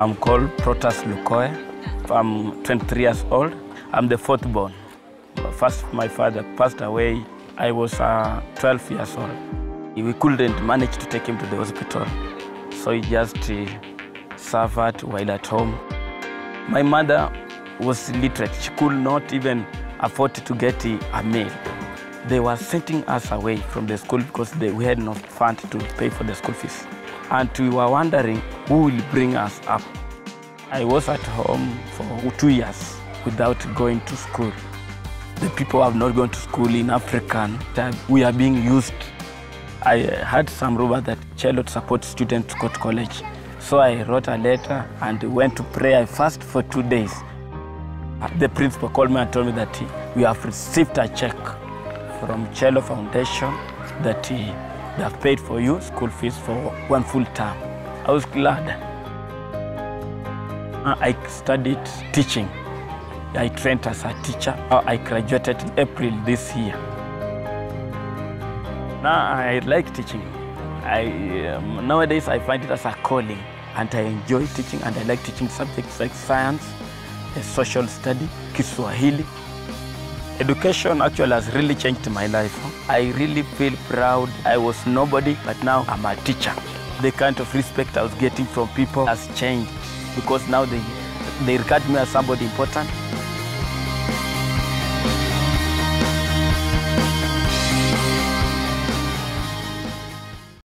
I'm called Protus Lukoe. I'm 23 years old. I'm the fourth born. First, my father passed away. I was uh, 12 years old. We couldn't manage to take him to the hospital, so he just uh, suffered while at home. My mother was illiterate. She could not even afford to get a meal. They were sending us away from the school because they, we had no fund to pay for the school fees. And we were wondering who will bring us up. I was at home for two years without going to school. The people have not gone to school in African. We are being used. I had some rumor that Charlotte supports students go to college. So I wrote a letter and went to pray. I fasted for two days. The principal called me and told me that he, we have received a check from Cello Foundation that he, they have paid for you school fees for one full term. I was glad. Uh, I studied teaching. I trained as a teacher. Uh, I graduated in April this year. Now I like teaching. I, um, nowadays I find it as a calling and I enjoy teaching and I like teaching subjects like science, eh, social study, Kiswahili. Education actually has really changed my life. I really feel proud. I was nobody, but now I'm a teacher. The kind of respect I was getting from people has changed because now they, they regard me as somebody important